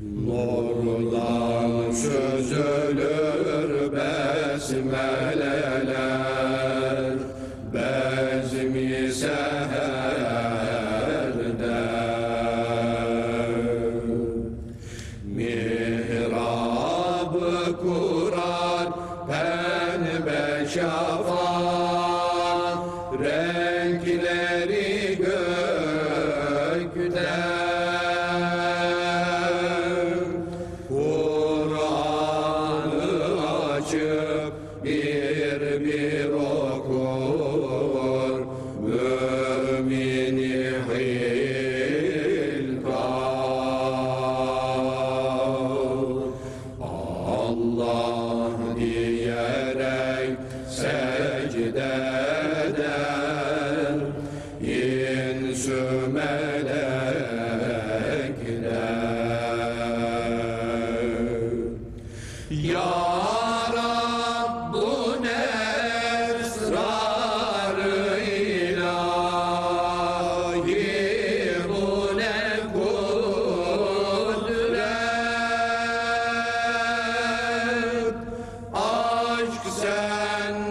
Nurdan süzülür besmeleler Bezmi seherde Mihrabı kurar pembe şafak bir bir okur Mümini hilkar. Allah diyerek secde eder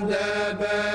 دابات